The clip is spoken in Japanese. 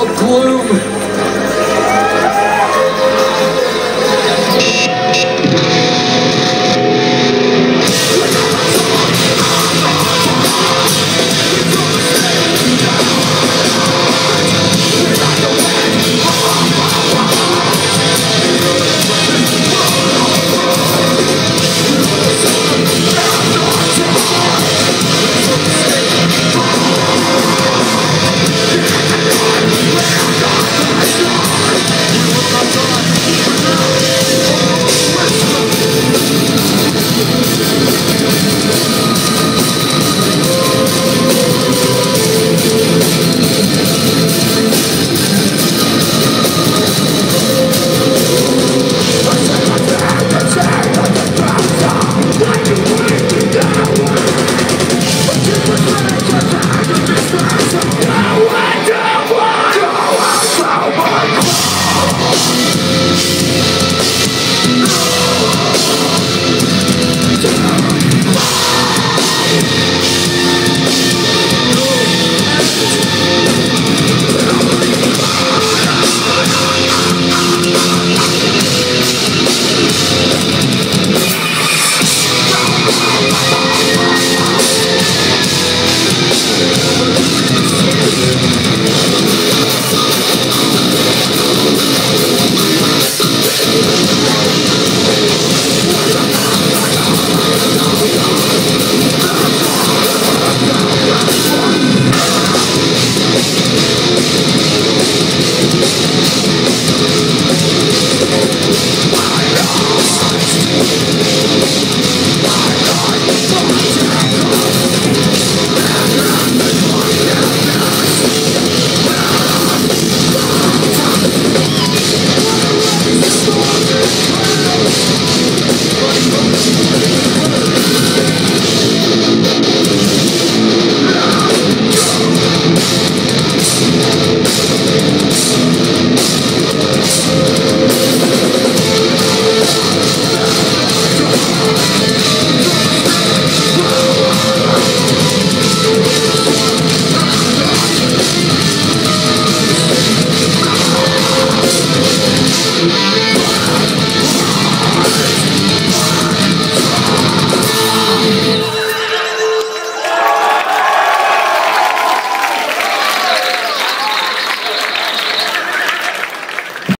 called Gloom. Take me to the stars above.